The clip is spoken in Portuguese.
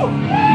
Uh!